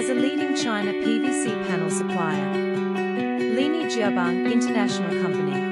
as a leading China PVC panel supplier. Lini Jiabang International Company